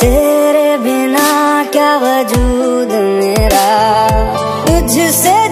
तेरे बिना क्या वजूद मेरा? तुझसे